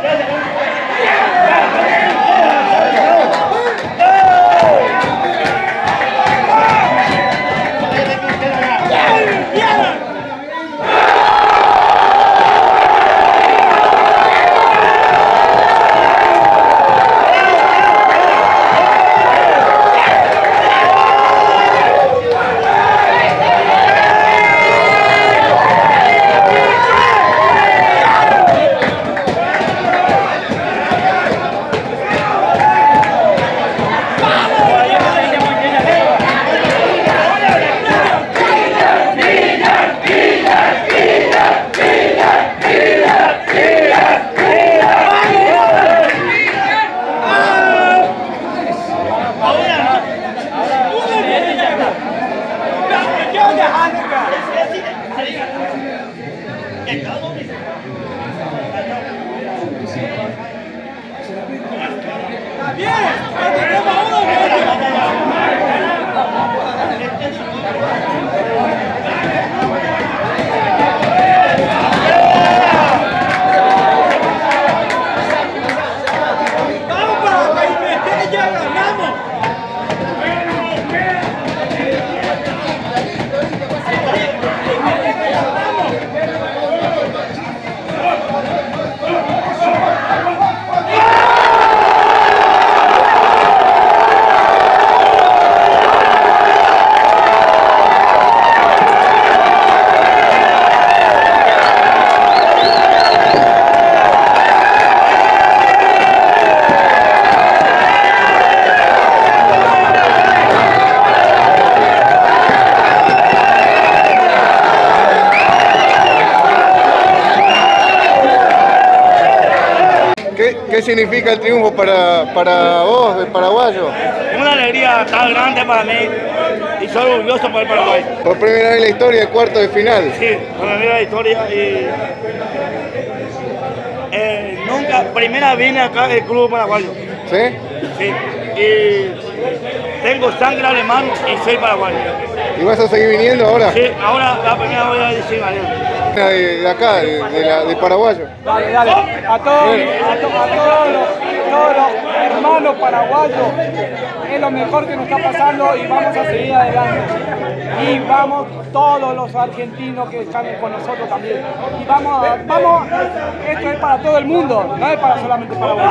Yes, yeah. ¿Qué, significa el triunfo para, para vos, el paraguayo? Una alegría tan grande para mí y soy orgulloso por el Paraguay. Por primera vez en la historia, el cuarto de final. Sí, por primera vez en la historia y eh, nunca, primera vine acá el club paraguayo. ¿Sí? Sí, y tengo sangre alemán y soy paraguayo. ¿Y vas a seguir viniendo ahora? Sí, ahora la primera voy a decir de, de acá, de, de, la, de Paraguayo. Dale, dale. A todos, a, to, a todos, los, todos los hermanos paraguayos, es lo mejor que nos está pasando y vamos a seguir adelante. Y vamos todos los argentinos que están con nosotros también. Y vamos, vamos, esto es para todo el mundo, no es para solamente Paraguay.